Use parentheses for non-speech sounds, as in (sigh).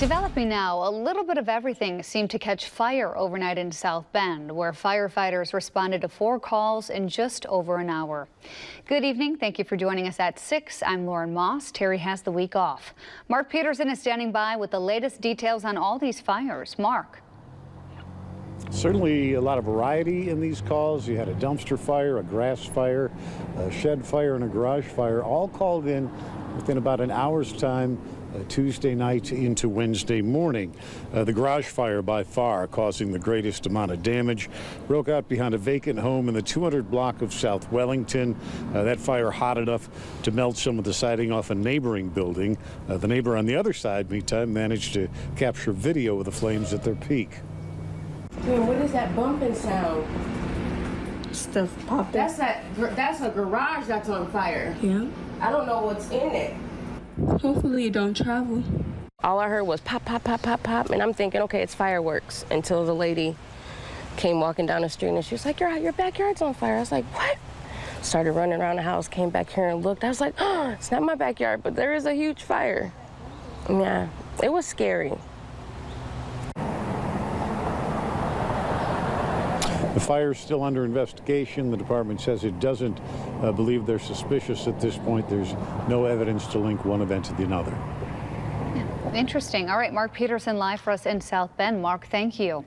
Developing now, a little bit of everything seemed to catch fire overnight in South Bend, where firefighters responded to four calls in just over an hour. Good evening. Thank you for joining us at 6. I'm Lauren Moss. Terry has the week off. Mark Peterson is standing by with the latest details on all these fires. Mark. Certainly a lot of variety in these calls. You had a dumpster fire, a grass fire, a shed fire, and a garage fire, all called in within about an hour's time Tuesday night into Wednesday morning. Uh, the garage fire, by far causing the greatest amount of damage, broke out behind a vacant home in the 200 block of South Wellington. Uh, that fire hot enough to melt some of the siding off a neighboring building. Uh, the neighbor on the other side, meantime, managed to capture video of the flames at their peak. Dude, what is that bumping sound? stuff popping. That's that. That's a garage that's on fire. yeah. I don't know what's in it. Hopefully you don't travel. All I heard was pop, pop, pop, pop, pop, and I'm thinking, okay, it's fireworks. Until the lady came walking down the street and she was like, your, your backyard's on fire. I was like, what? Started running around the house, came back here and looked. I was like, oh, (gasps) it's not my backyard, but there is a huge fire. Yeah, it was scary. The fire is still under investigation. The department says it doesn't uh, believe they're suspicious at this point. There's no evidence to link one event to the another. Interesting. All right, Mark Peterson live for us in South Bend. Mark, thank you.